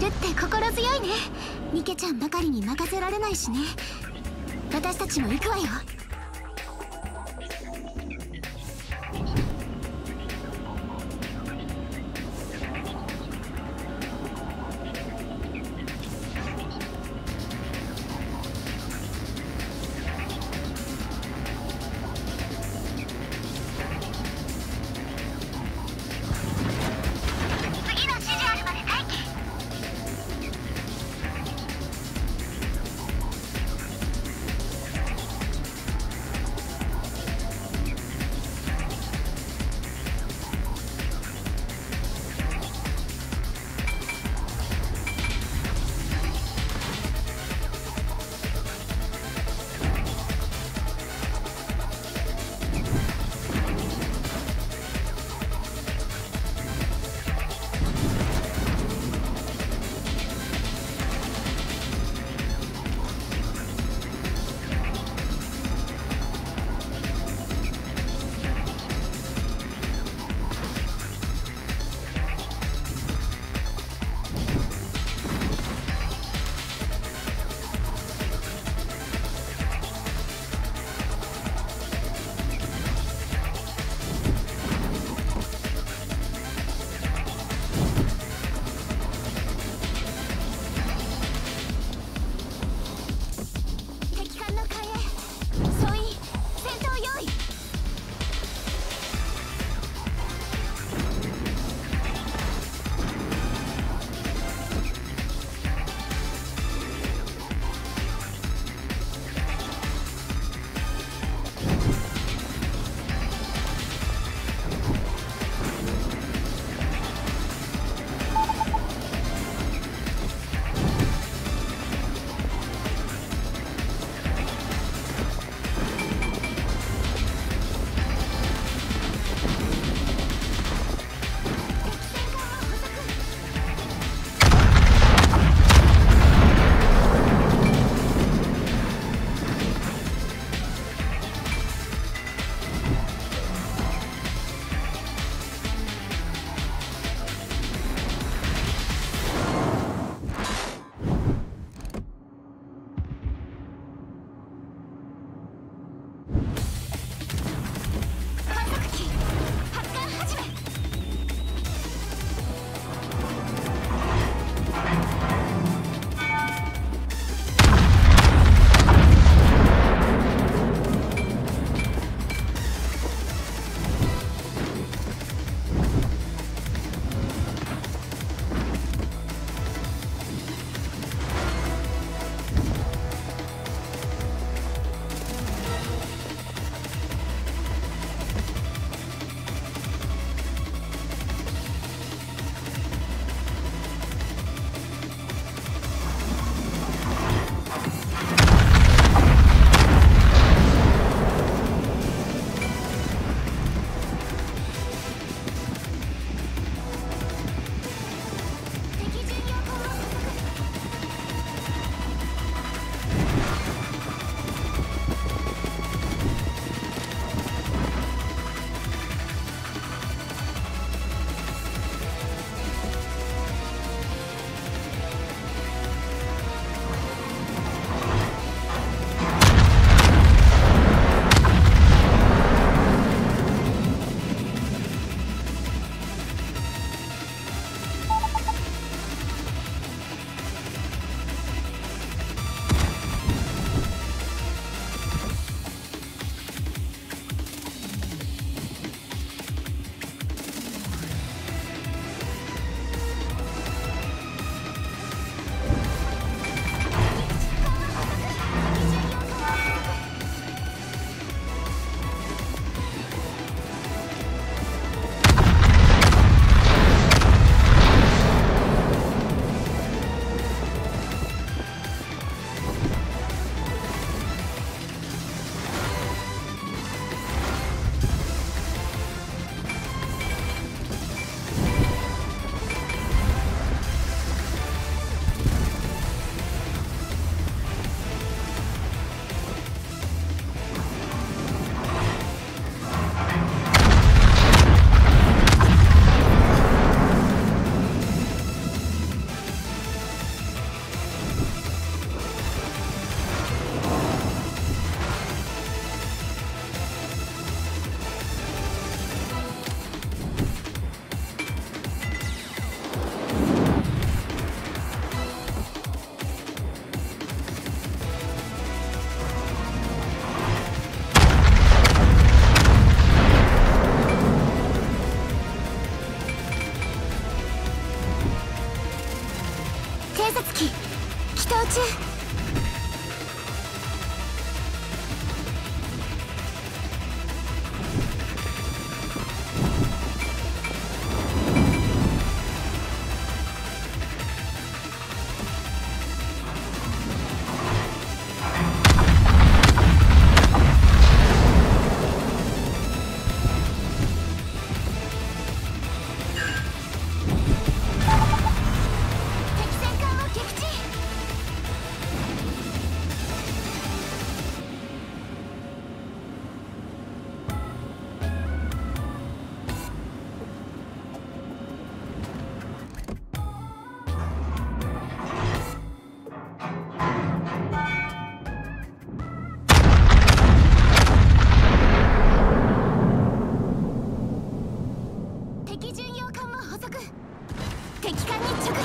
いるって心強いね。ニケちゃんばかりに任せられないしね。私たちも行くわよ。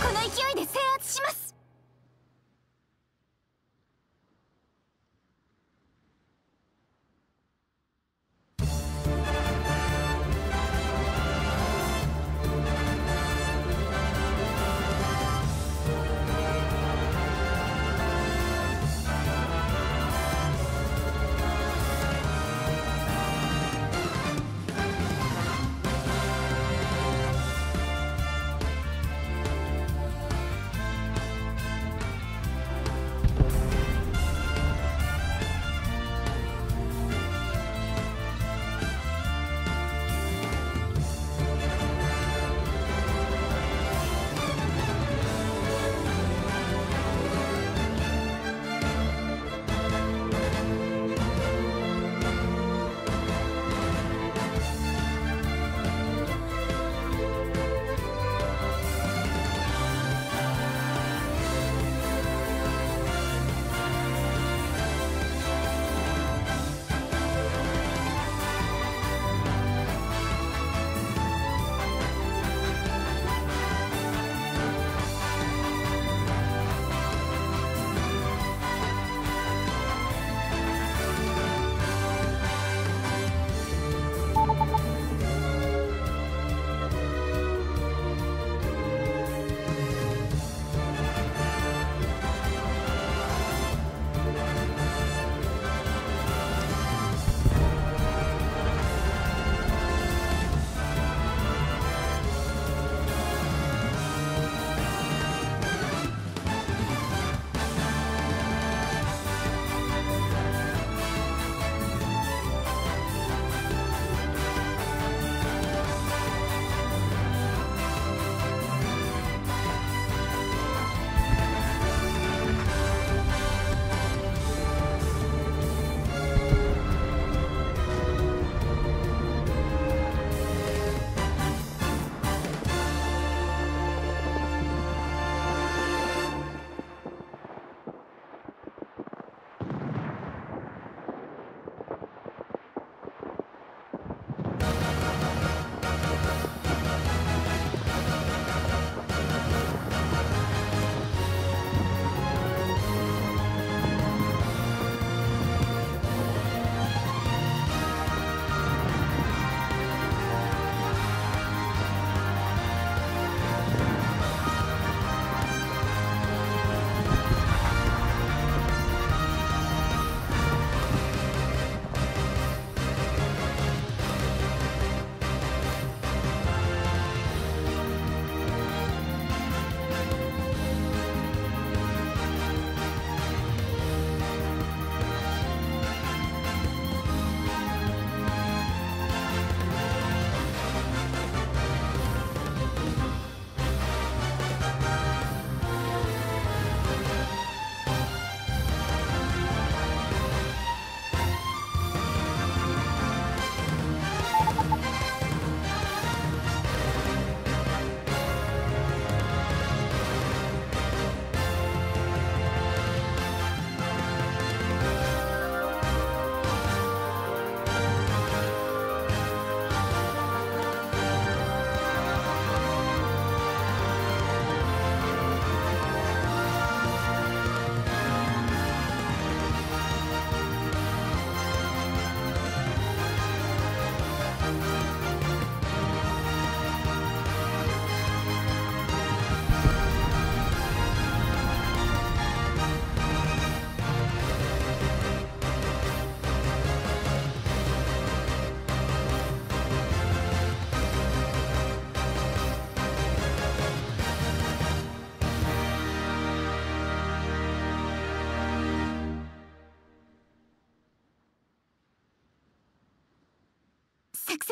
この勢い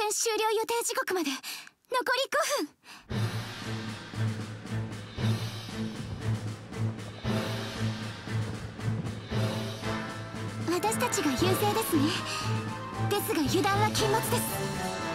戦終了予定時刻まで。残り5分。私たちが優勢ですね。ですが油断は禁物です。